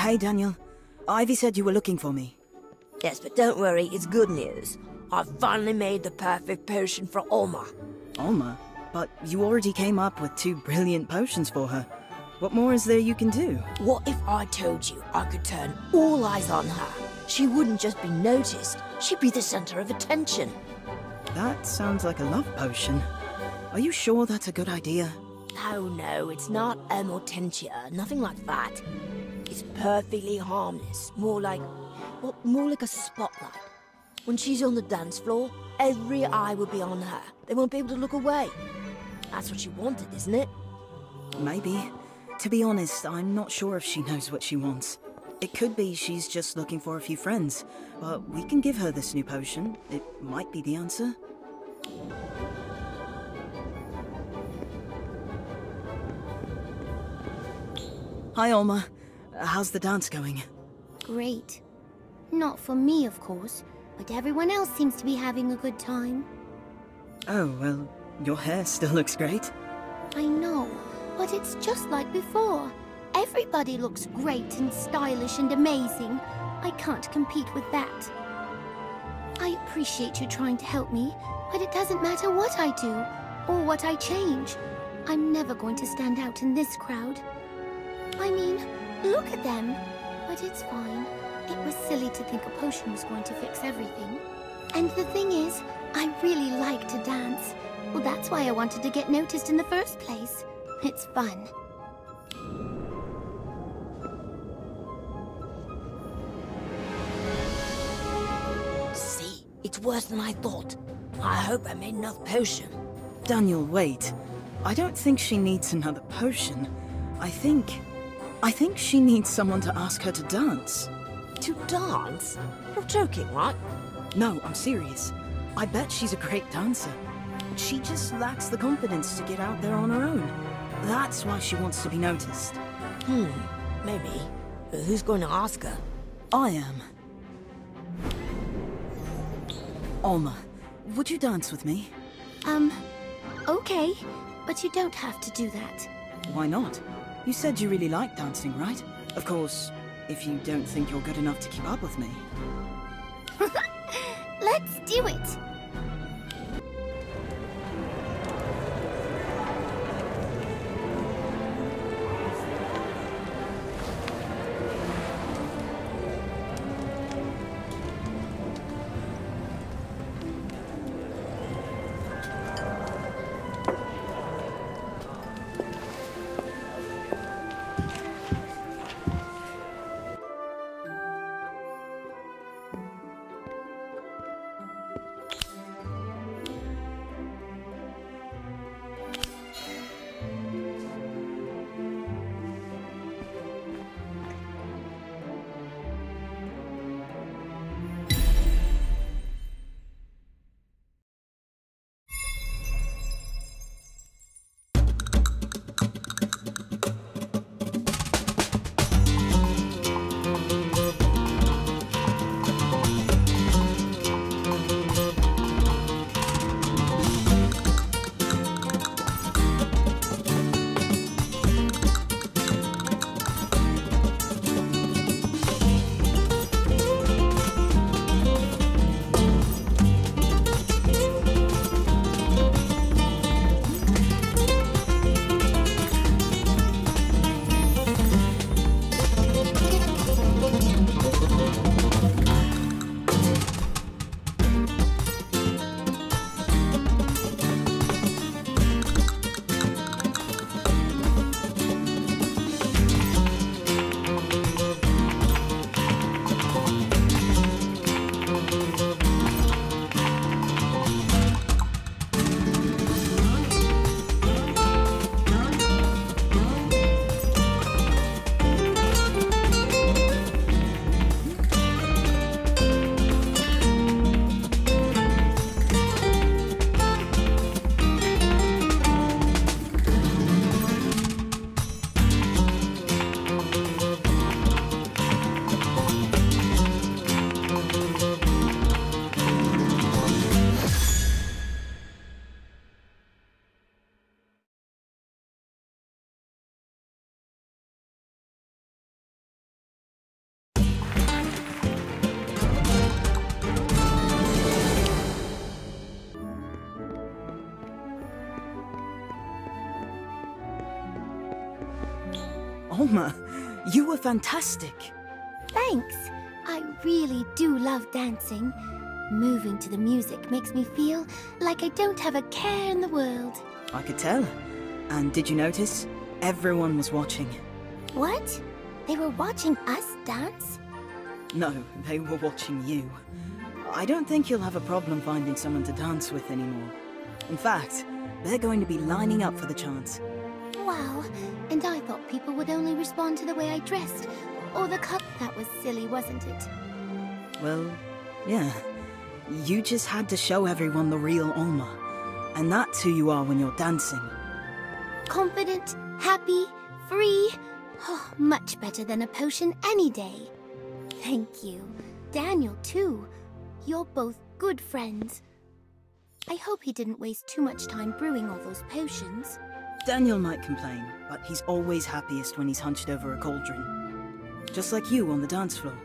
Hey, Daniel. Ivy said you were looking for me. Yes, but don't worry, it's good news. I've finally made the perfect potion for Alma. Alma? But you already came up with two brilliant potions for her. What more is there you can do? What if I told you I could turn all eyes on her? She wouldn't just be noticed, she'd be the center of attention. That sounds like a love potion. Are you sure that's a good idea? Oh no, it's not Amortentia, nothing like that. It's perfectly harmless, more like, well, more like a spotlight. When she's on the dance floor, every eye will be on her. They won't be able to look away. That's what she wanted, isn't it? Maybe. To be honest, I'm not sure if she knows what she wants. It could be she's just looking for a few friends, but we can give her this new potion. It might be the answer. Hi, Alma. How's the dance going? Great. Not for me, of course, but everyone else seems to be having a good time. Oh, well, your hair still looks great. I know, but it's just like before. Everybody looks great and stylish and amazing. I can't compete with that. I appreciate you trying to help me, but it doesn't matter what I do, or what I change. I'm never going to stand out in this crowd. I mean, look at them. But it's fine. It was silly to think a potion was going to fix everything. And the thing is, I really like to dance. Well, that's why I wanted to get noticed in the first place. It's fun. See, it's worse than I thought. I hope I made enough potion. Daniel, wait. I don't think she needs another potion. I think... I think she needs someone to ask her to dance. To dance? You're joking, right? No, I'm serious. I bet she's a great dancer. She just lacks the confidence to get out there on her own. That's why she wants to be noticed. Hmm, maybe. But who's going to ask her? I am. Alma, would you dance with me? Um, okay. But you don't have to do that. Why not? You said you really like dancing, right? Of course, if you don't think you're good enough to keep up with me. Let's do it! Alma, you were fantastic. Thanks. I really do love dancing. Moving to the music makes me feel like I don't have a care in the world. I could tell. And did you notice? Everyone was watching. What? They were watching us dance? No, they were watching you. I don't think you'll have a problem finding someone to dance with anymore. In fact, they're going to be lining up for the chance. Wow. And I thought people would only respond to the way I dressed. Or the cup. That was silly, wasn't it? Well, yeah. You just had to show everyone the real Alma. And that's who you are when you're dancing. Confident, happy, free. Oh, much better than a potion any day. Thank you. Daniel, too. You're both good friends. I hope he didn't waste too much time brewing all those potions. Daniel might complain, but he's always happiest when he's hunched over a cauldron. Just like you on the dance floor.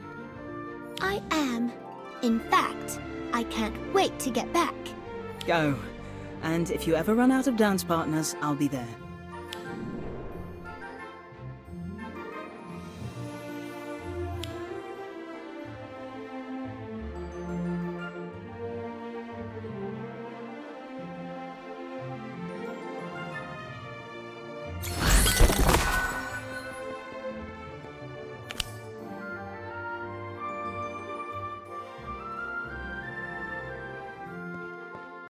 I am. In fact, I can't wait to get back. Go. And if you ever run out of dance partners, I'll be there.